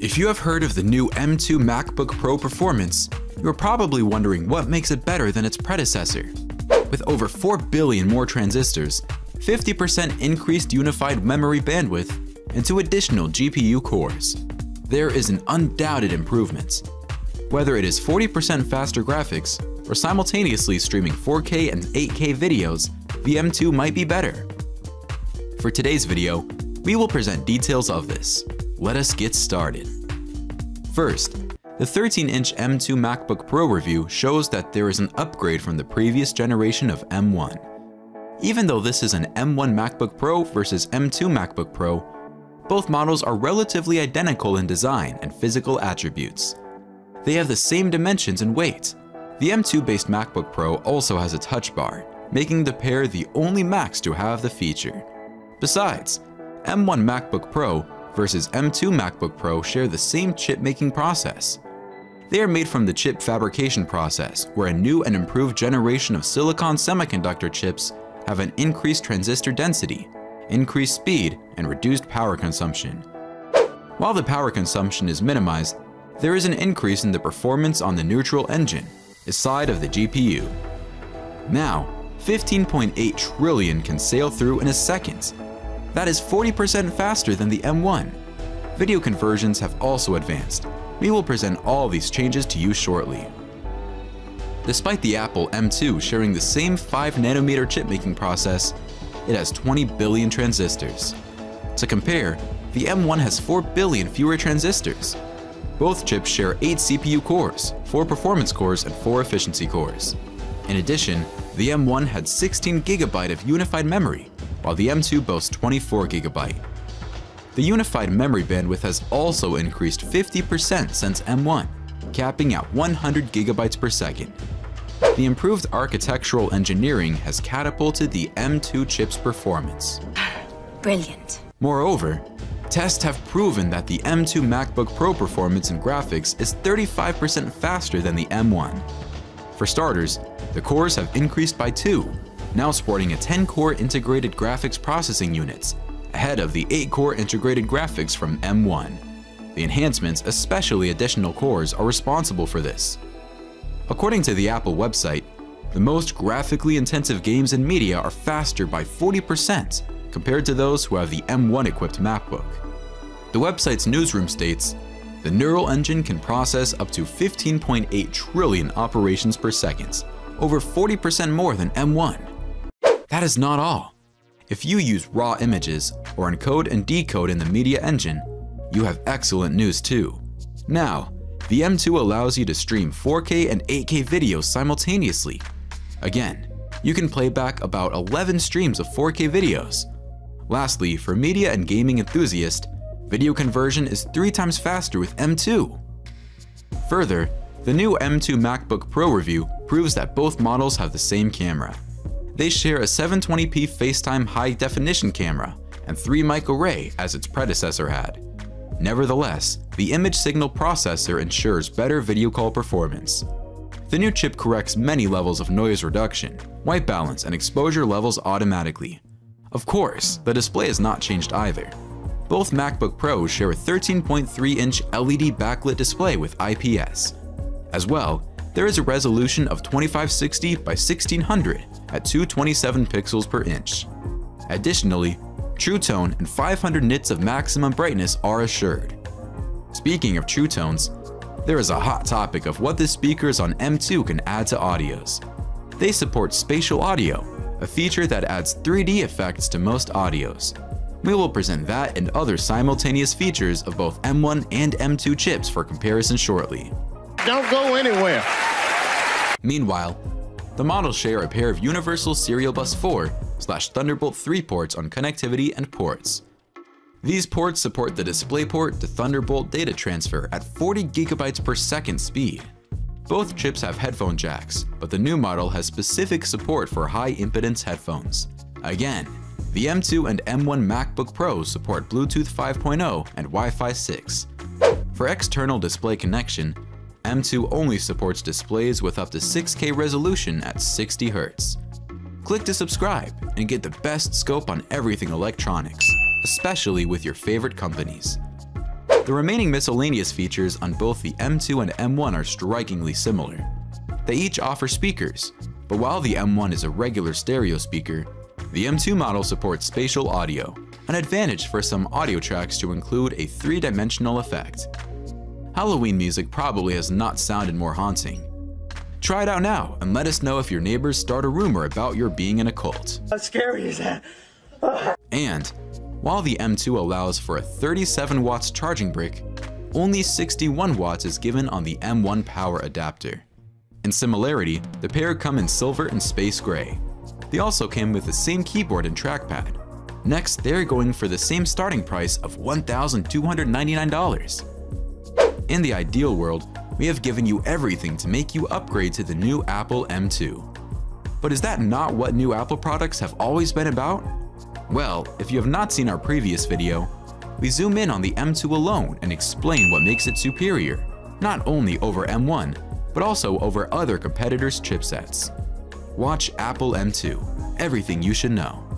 If you have heard of the new M2 MacBook Pro performance, you're probably wondering what makes it better than its predecessor. With over 4 billion more transistors, 50% increased unified memory bandwidth, and two additional GPU cores, there is an undoubted improvement. Whether it is 40% faster graphics or simultaneously streaming 4K and 8K videos, the M2 might be better. For today's video, we will present details of this. Let us get started. First, the 13-inch M2 MacBook Pro review shows that there is an upgrade from the previous generation of M1. Even though this is an M1 MacBook Pro versus M2 MacBook Pro, both models are relatively identical in design and physical attributes. They have the same dimensions and weight. The M2-based MacBook Pro also has a touch bar, making the pair the only Macs to have the feature. Besides, M1 MacBook Pro versus M2 MacBook Pro share the same chip-making process, they are made from the chip fabrication process, where a new and improved generation of silicon semiconductor chips have an increased transistor density, increased speed, and reduced power consumption. While the power consumption is minimized, there is an increase in the performance on the neutral engine, a side of the GPU. Now, 15.8 trillion can sail through in a second. That is 40% faster than the M1. Video conversions have also advanced, we will present all these changes to you shortly. Despite the Apple M2 sharing the same 5nm chip-making process, it has 20 billion transistors. To compare, the M1 has 4 billion fewer transistors. Both chips share 8 CPU cores, 4 performance cores, and 4 efficiency cores. In addition, the M1 had 16GB of unified memory, while the M2 boasts 24GB. The unified memory bandwidth has also increased 50% since M1, capping at 100 gigabytes per second. The improved architectural engineering has catapulted the M2 chip's performance. Brilliant. Moreover, tests have proven that the M2 MacBook Pro performance in graphics is 35% faster than the M1. For starters, the cores have increased by 2, now sporting a 10-core integrated graphics processing unit ahead of the 8-core integrated graphics from M1. The enhancements, especially additional cores, are responsible for this. According to the Apple website, the most graphically intensive games and media are faster by 40% compared to those who have the M1-equipped MacBook. The website's newsroom states, the Neural Engine can process up to 15.8 trillion operations per second, over 40% more than M1. That is not all. If you use raw images or encode and decode in the media engine, you have excellent news too. Now, the M2 allows you to stream 4K and 8K videos simultaneously. Again, you can play back about 11 streams of 4K videos. Lastly, for media and gaming enthusiasts, video conversion is three times faster with M2. Further, the new M2 MacBook Pro review proves that both models have the same camera. They share a 720p FaceTime high definition camera and 3 mic array as its predecessor had. Nevertheless, the image signal processor ensures better video call performance. The new chip corrects many levels of noise reduction, white balance, and exposure levels automatically. Of course, the display has not changed either. Both MacBook Pros share a 13.3-inch LED backlit display with IPS. As well, there is a resolution of 2560 by 1600 at 227 pixels per inch. Additionally, True Tone and 500 nits of maximum brightness are assured. Speaking of True Tones, there is a hot topic of what the speakers on M2 can add to audios. They support spatial audio, a feature that adds 3D effects to most audios. We will present that and other simultaneous features of both M1 and M2 chips for comparison shortly. Don't go anywhere. Meanwhile, the models share a pair of universal serial bus 4 slash Thunderbolt 3 ports on connectivity and ports. These ports support the DisplayPort to Thunderbolt data transfer at 40 gigabytes per second speed. Both chips have headphone jacks, but the new model has specific support for high impedance headphones. Again, the M2 and M1 MacBook Pro support Bluetooth 5.0 and Wi-Fi 6. For external display connection, M2 only supports displays with up to 6K resolution at 60Hz. Click to subscribe and get the best scope on everything electronics, especially with your favorite companies. The remaining miscellaneous features on both the M2 and M1 are strikingly similar. They each offer speakers, but while the M1 is a regular stereo speaker, the M2 model supports spatial audio, an advantage for some audio tracks to include a three-dimensional effect. Halloween music probably has not sounded more haunting. Try it out now and let us know if your neighbors start a rumor about your being in a cult. How scary is that? And while the M2 allows for a 37 watts charging brick, only 61 watts is given on the M1 power adapter. In similarity, the pair come in silver and space gray. They also came with the same keyboard and trackpad. Next, they're going for the same starting price of $1,299. In the ideal world, we have given you everything to make you upgrade to the new Apple M2. But is that not what new Apple products have always been about? Well, if you have not seen our previous video, we zoom in on the M2 alone and explain what makes it superior, not only over M1, but also over other competitors' chipsets. Watch Apple M2, everything you should know.